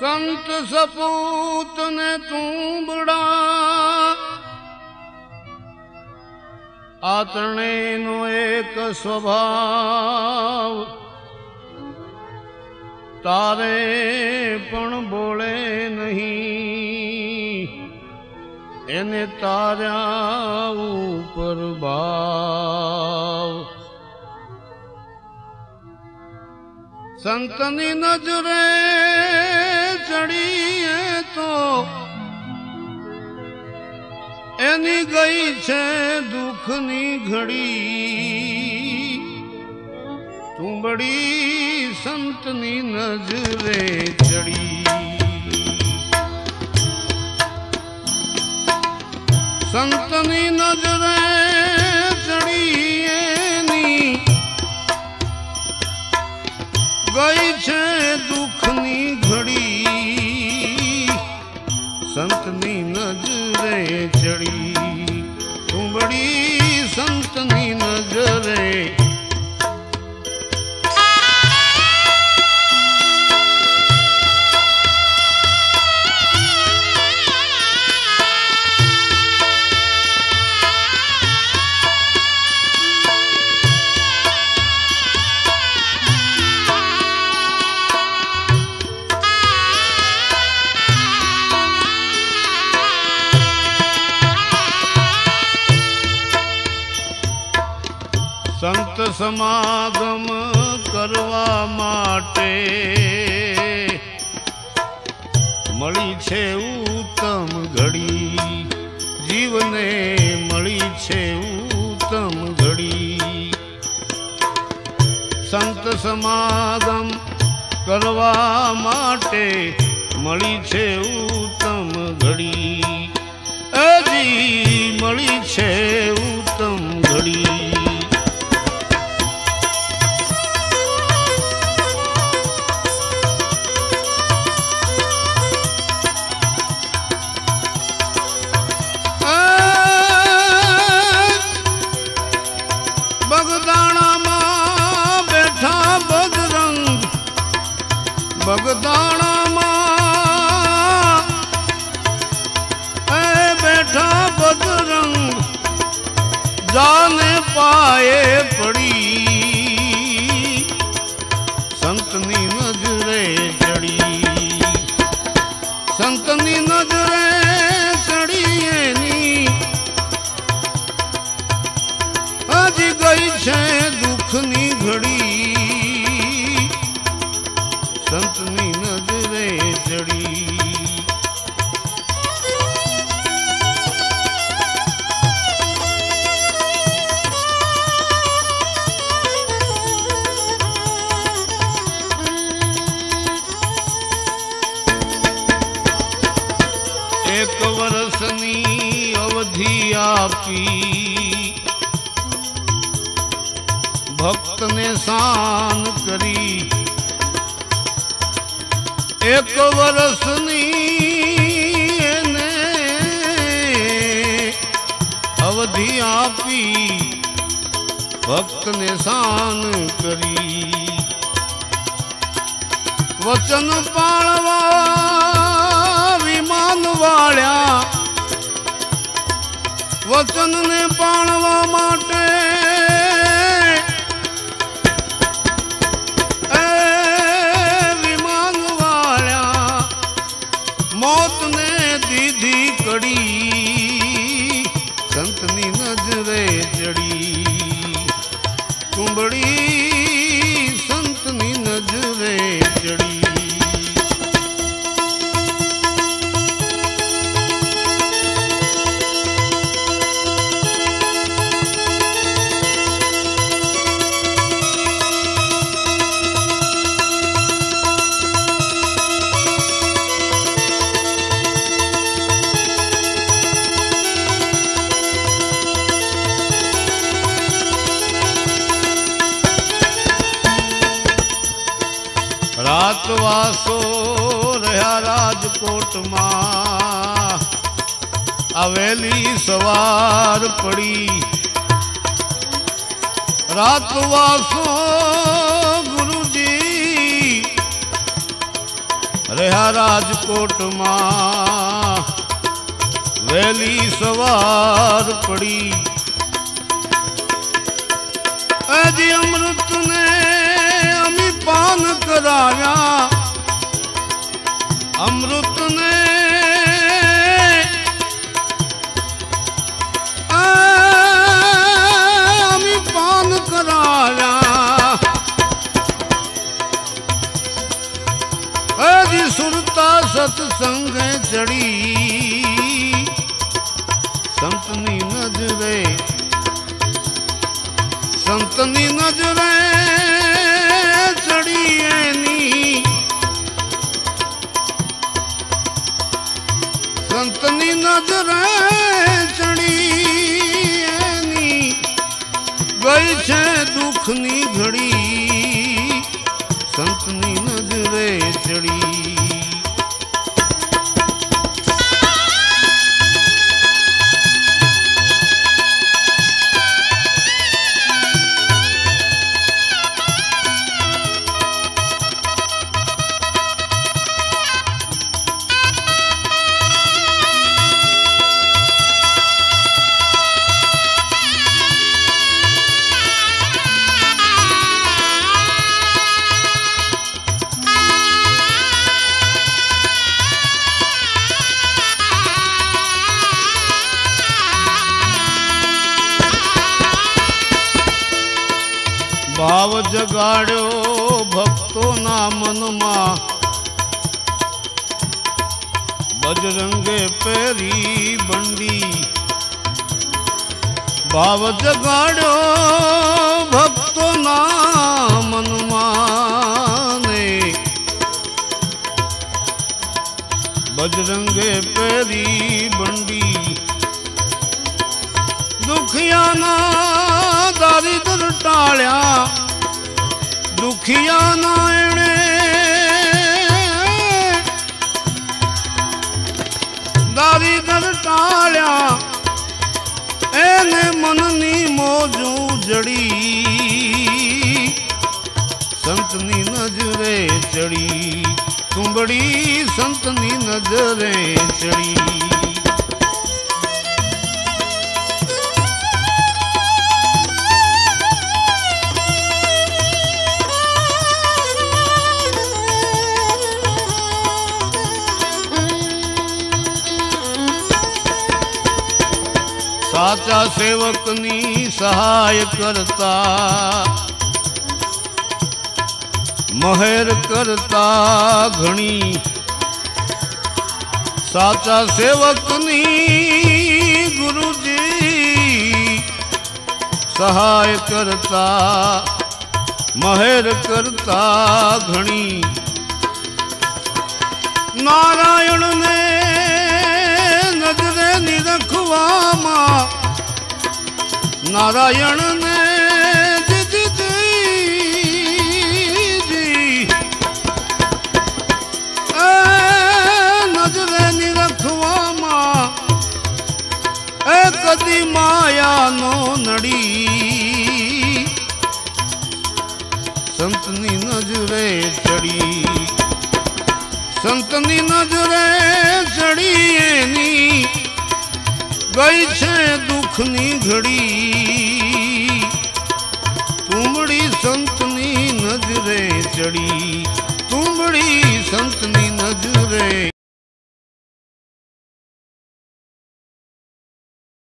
સંત સપૂત ને તુંબડા. આ ત્રણેયનો એક સ્વભાવ. તારે પણ બોલે નહીં. એને તાર્યા ઉપર ભાવ. સંતની નજરે ચડીએ તો એની ગઈ છે દુઃખની ઘડી. તુંબડી સંતની નજરે ચડી. સંતની નજરે સમાગમ કરવા માટે મળી છે ઉત્તમ ઘડી. જીવને મળી છે ઉત્તમ ઘડી. સંત સમાગમ કરવા માટે મળી છે ઉત્તમ पाए વર્ષની આપી ભક્તને શાન કરી. એક વર્ષની એને અવધિ આપી, ભક્તને શાન કરી. વચન પાળવા વચનને પાળવા માટે. વિમાન વાળ્યા મોતને દીધી કડી સંતની નજરે ચડી. કુંબડી રાતવાસો રહ્યા રાજકોટમાં આવેલી સવાર પડી રાતવાસો ગુરુજી રહ્યા રહ્યા રાજકોટમાં વહેલી સવાર પડી હજી અમૃતને ਪਾਨ ਕਰਾਇਆ। ਅੰਮ੍ਰਿਤ ਨੇ ਆਮੀ ਪਾਨ ਕਰਾਇਆ। ਅਜੀ ਸੁਰਤਾ ਸਤ ਸੰਗੇ ਚੜੀ। ਸੰਤਨੀ ਨਜਰੇ ਸੰਤਨੀ ਨਜਰੇ નજરે ચડી એની ગઈ છે દુઃખની ઘડી. સંતની જગાડ્યો ભક્તોના મનમાં. બજરંગે પેરી બંડી ભાવ જગાડ્યો ભક્તોના મનમાં બજરંગે પેરી બંડી દુખિયાના દારિદ્ર ટાળ્યા. દુખિયાના દારી દર ટાળ્યા, એને મનની મોજું જડી સંતની નજરે ચડી કુંબડી સંતની નજરે ચડી. સેવકની સહાય કરતા, મહેર કરતા ઘણી સાચા સેવકની ગુરુજી સહાય કરતા, મહેર કરતા ઘણી. નારાયણને நாராயணன் ગઈ છે દુઃખની ઘડી. તુંબડી સંતની નજરે ચડી. તુંબડી સંતની નજરે